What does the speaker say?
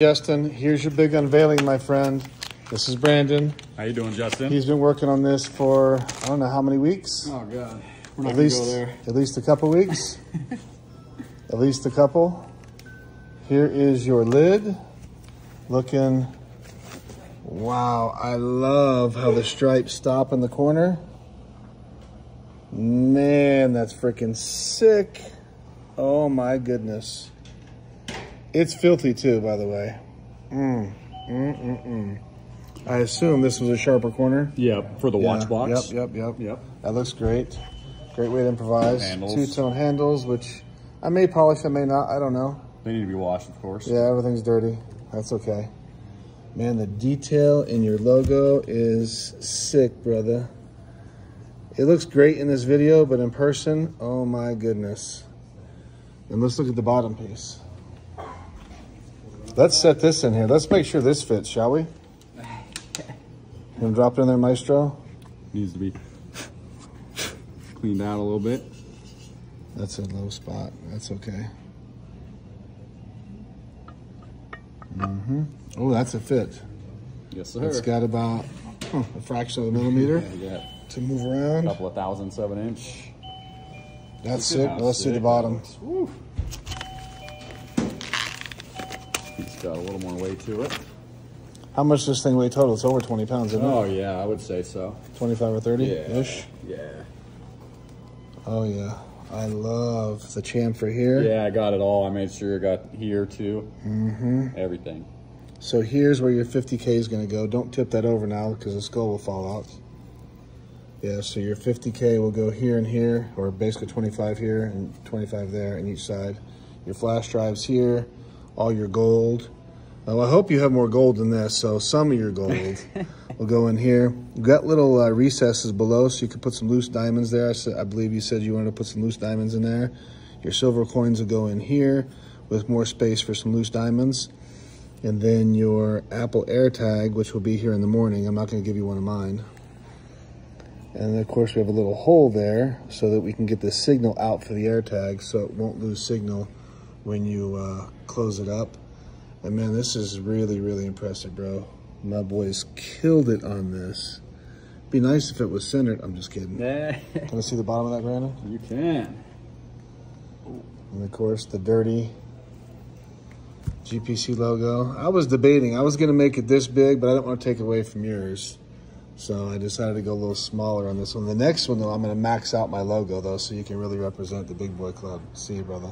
Justin, here's your big unveiling, my friend. This is Brandon. How you doing, Justin? He's been working on this for I don't know how many weeks. oh God, we're not at gonna least go there. at least a couple weeks. at least a couple. Here is your lid. Looking wow, I love how the stripes stop in the corner. Man, that's freaking sick. Oh my goodness. It's filthy too, by the way. Mm, mm, mm, mm. I assume this was a sharper corner. Yep, for the Yeah, watch box. Yep, yep, yep. Yep. That looks great. Great way to improvise. Two-tone handles, which I may polish, I may not. I don't know. They need to be washed, of course. Yeah, everything's dirty. That's okay. Man, the detail in your logo is sick, brother. It looks great in this video, but in person, oh my goodness. And let's look at the bottom piece. Let's set this in here. Let's make sure this fits, shall we? You gonna drop it in there, Maestro? Needs to be cleaned out a little bit. That's a low spot. That's okay. Mm-hmm. Oh, that's a fit. Yes, sir. It's got about huh, a fraction of a millimeter Yeah, to move around. a couple of thousandths of an inch. That's it. Let's see the sick bottom. It's got a little more weight to it. How much does this thing weigh total? It's over 20 pounds, isn't Oh yeah, I would say so. 25 or 30 Yeah. ish. Yeah. Oh, yeah. I love the chamfer here. Yeah, I got it all. I made sure I got here too. Mm-hmm. Everything. So here's where your 50K is going to go. Don't tip that over now because the skull will fall out. Yeah, so your 50K will go here and here, or basically 25 here and 25 there on each side. Your flash drives here, all your gold. Well, I hope you have more gold than this, so some of your gold will go in here. You've got little uh, recesses below, so you could put some loose diamonds there. I, said, I believe you said you wanted to put some loose diamonds in there. Your silver coins will go in here with more space for some loose diamonds. And then your Apple AirTag, which will be here in the morning. I'm not going to give you one of mine. And then of course we have a little hole there so that we can get the signal out for the AirTag so it won't lose signal when you uh, close it up. And man, this is really, really impressive, bro. My boys killed it on this. Be nice if it was centered. I'm just kidding. Yeah. Can I see the bottom of that, Brandon? you can. And of course, the dirty GPC logo. I was debating. I was going to make it this big, but I don't want to take away from yours. So I decided to go a little smaller on this one. The next one, though, I'm going to max out my logo, though, so you can really represent the Big Boy Club. See you, brother.